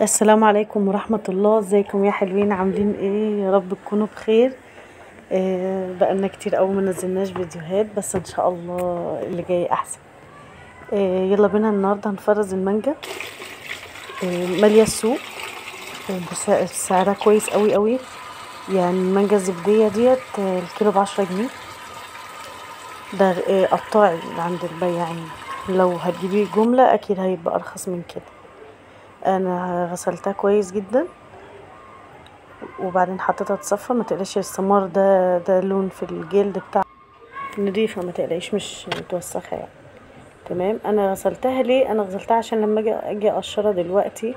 السلام عليكم ورحمة الله. ازيكم يا حلوين؟ عاملين إيه؟ يا رب تكونوا بخير. آه بقالنا كتير قوي ما نزلناش فيديوهات بس ان شاء الله اللي جاي احسن. آه يلا بينا النهارده هنفرز المانجا. آه مالية السوق. آه سعرها كويس قوي قوي. يعني المانجا الزبدية ديت آه الكيلو بعشرة جنيه. ده آه قطاعي عند البياعين. لو هتجيبيه جملة أكيد هيبقى أرخص من كده. أنا غسلتها كويس جدا. وبعدين حطيتها تصفى ما تقلقش السمار ده ده لون في الجلد بتاع نضيفة ما تقلقيش مش متوسخة يعني. تمام؟ أنا غسلتها ليه؟ أنا غسلتها عشان لما أجي أجي أقشرها دلوقتي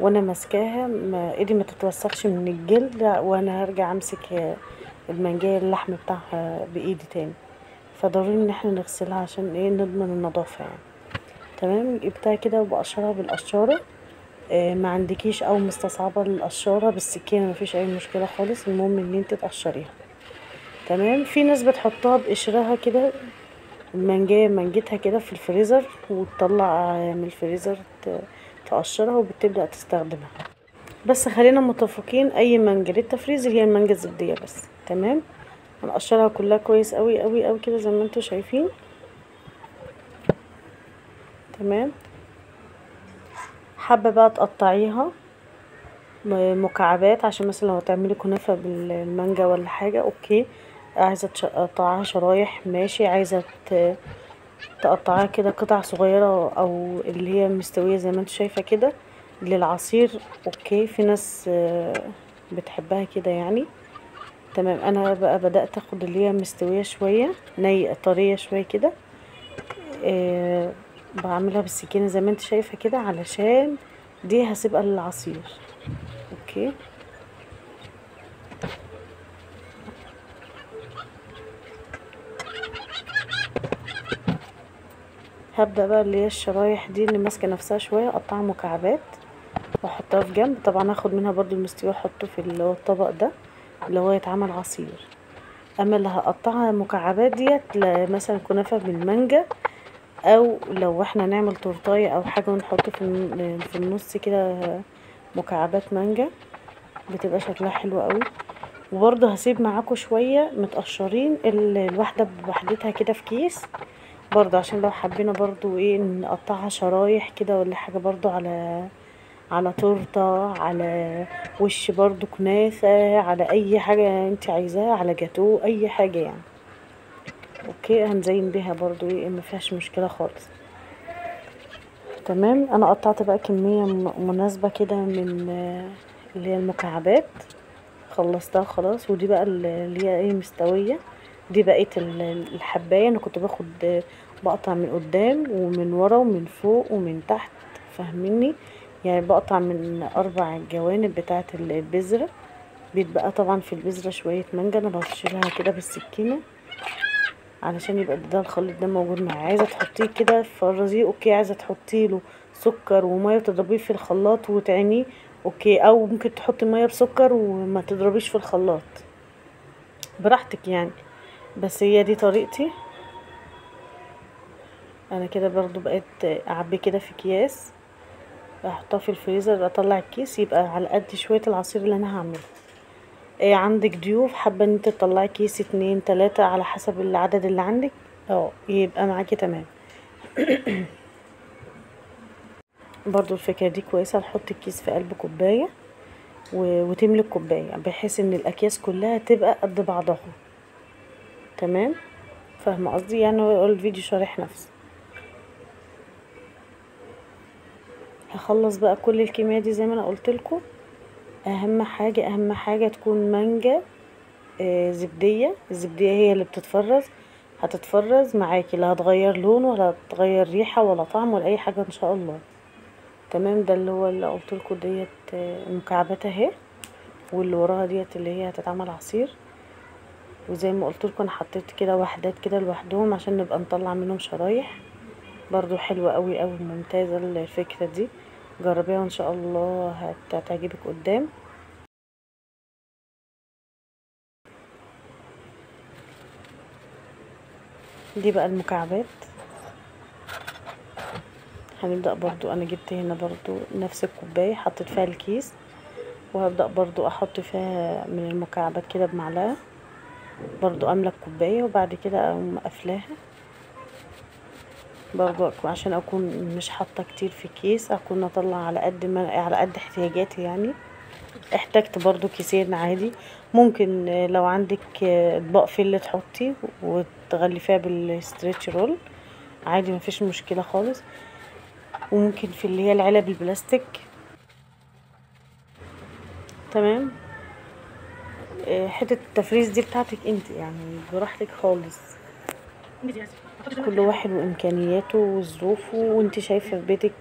وأنا ماسكاها ما إيدي ما تتوسخش من الجلد وأنا هرجع أمسك المانجاية اللحم بتاعها بإيدي تاني. فضروري إن إحنا نغسلها عشان إيه؟ نضمن النظافة يعني. تمام؟ جبتها كده وبقشرها بالقشارة. ما عندكيش أو مستصعبة القشاره بالسكينة مفيش أي مشكلة خالص المهم إن أنت تقشريها. تمام؟ في ناس بتحطها بقشرها كده المانجايه منجتها كده في الفريزر وتطلع من الفريزر تقشرها وبتبدأ تستخدمها. بس خلينا متفقين أي مانجا للتفريز هي المانجا الزبدية بس. تمام؟ هنقشرها كلها كويس قوي قوي قوي كده زي ما أنتوا شايفين. تمام؟ حابة بقى تقطعيها مكعبات عشان مثلا لو هتعملي كنافة بالمانجا ولا حاجة okay. عايزة تش- تقطعيها شرايح ماشي. عايزة ت- تقطعيها كده قطع صغيرة أو اللي هي مستوية زي ما أنت شايفة كده للعصير okay. في ناس آه، بتحبها كده يعني. تمام. أنا بقى بدأت أخد اللي هي مستوية شوية ني طرية شوية كده. آه، بعملها بالسكينة زي ما انت شايفة كده علشان دي هسيبها للعصير. أوكي؟ هبدأ بقى اللي هي الشرايح دي اللي ماسكة نفسها شوية أقطعها مكعبات وأحطها في جنب. طبعا هاخد منها برضو المستوي وأحطه في الطبق ده اللي هو يتعمل عصير. أما اللي هقطعها مكعبات ديت مثلا كنافة بالمانجا أو لو إحنا نعمل تورتاية أو حاجة ونحط في في النص كده مكعبات مانجا بتبقى شكلها حلو قوي وبرضه هسيب معاكم شوية متقشرين ال- الواحدة بوحدتها كده في كيس. برضه عشان لو حبينا برضه إيه نقطعها شرايح كده ولا حاجة برضه على على تورتة على وش برضه كنافة على أي حاجة انت عايزاها على جاتو أي حاجة يعني. أوكي هنزين بيها برضه إيه ما فيهاش مشكلة خالص. تمام؟ أنا قطعت بقى كمية م- مناسبة كده من اللي هي المكعبات. خلصتها خلاص ودي بقى ال- اللي هي إيه مستوية. دي بقيت ال- الحباية. أنا كنت باخد بقطع من قدام ومن ورا ومن فوق ومن تحت. فاهميني؟ يعني بقطع من أربع الجوانب بتاعة ال- البذرة. بيتبقى طبعا في البذرة شوية مانجا. أنا بشيلها كده بالسكينة. علشان يبقى ده الخليط ده موجود معايا. عايزة تحطيه كده فرزيه okay. عايزة تحطي له سكر ومية وتضربيه في الخلاط وتعينيه okay. أو ممكن تحطي مية بسكر وما تضربيش في الخلاط. براحتك يعني. بس هي دي طريقتي. أنا كده برضو بقيت اعبيه كده في أكياس. أحطها في الفريزر أطلع الكيس يبقى على قد شوية العصير اللي أنا هعمله. عندك ضيوف حابة ان انت تطلعي كيس اتنين تلاتة على حسب العدد اللي عندك؟ آه يبقى معاكي تمام. برضو الفكرة دي كويسة نحط الكيس في قلب كوباية و- وتملي الكوباية بحيث ان الأكياس كلها تبقى قد بعضها. تمام؟ فاهمة قصدي؟ يعني هو الفيديو شارح نفسه. هخلص بقى كل الكمية دي زي ما أنا قلت لكم. أهم حاجة أهم حاجة تكون مانجا آه، زبدية. الزبدية هي اللي بتتفرز. هتتفرز معاكي لا هتغير لون ولا هتغير ريحة ولا طعم ولا أي حاجة إن شاء الله. تمام؟ ده اللي هو اللي قلت لكم ديت آه، المكعبات أهي واللي وراها ديت اللي هي هتتعمل عصير. وزي ما قلت لكم أنا حطيت كده وحدات كده لوحدهم عشان نبقى نطلع منهم شرايح. برضو حلوة قوي قوي ممتازة الفكرة دي. جربيها وإن شاء الله هت- هتعجبك قدام. دي بقى المكعبات. هنبدأ برضو أنا جبت هنا برضو نفس الكوباية حطيت فيها الكيس. وهبدأ برضو أحط فيها من المكعبات كده بمعلقة. برضو أملى الكوباية وبعد كده أقوم قافلاها. برضو عشان أكون مش حاطة كتير في كيس أكون اطلع على قد ما على قد احتياجاتي يعني. احتجت برضو كيسين عادي. ممكن لو عندك اطباق فل تحطي وتغلفيها بال stretch roll عادي مفيش مشكلة خالص. وممكن في اللي هي العلب البلاستيك. تمام؟ حتة التفريز دي بتاعتك انت يعني براحتك خالص. كل واحد وإمكانياته وظروفه وأنت شايفة في بيتك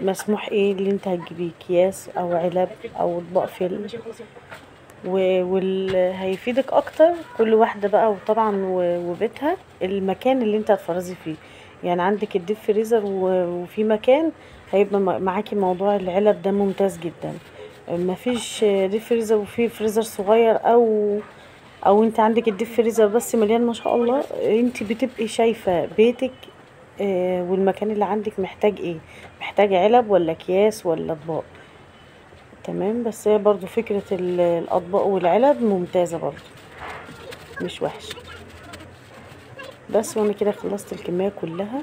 مسموح إيه اللي أنت هتجيبيه؟ اكياس أو علب أو أطباق فل واللي هيفيدك أكتر كل واحدة بقى وطبعا وبيتها المكان اللي أنت هتفرزي فيه. يعني عندك ال deep freezer وفي مكان هيبقى معاكي موضوع العلب ده ممتاز جدا. مفيش deep freezer وفي فريزر صغير أو أو أنت عندك ال deep freezer بس مليان ما شاء الله أنت بتبقي شايفة بيتك آه والمكان اللي عندك محتاج إيه؟ محتاج علب ولا أكياس ولا أطباق؟ تمام بس هي برضو فكرة الأطباق والعلب ممتازة برضو مش وحش. بس وأنا كده خلصت الكمية كلها.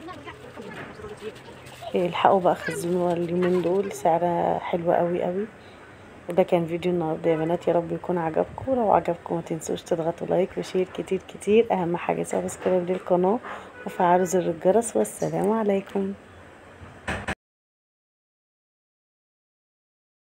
الحقوا بقى خزنوها اليومين دول سعرها حلوة قوي قوي وده كان فيديو النهارده يا بنات يا رب يكون عجبكم. لو عجبكم ما تنسوش تضغطوا like و share كتير كتير. أهم حاجة subscribe للقناة وفعلوا زر الجرس والسلام عليكم.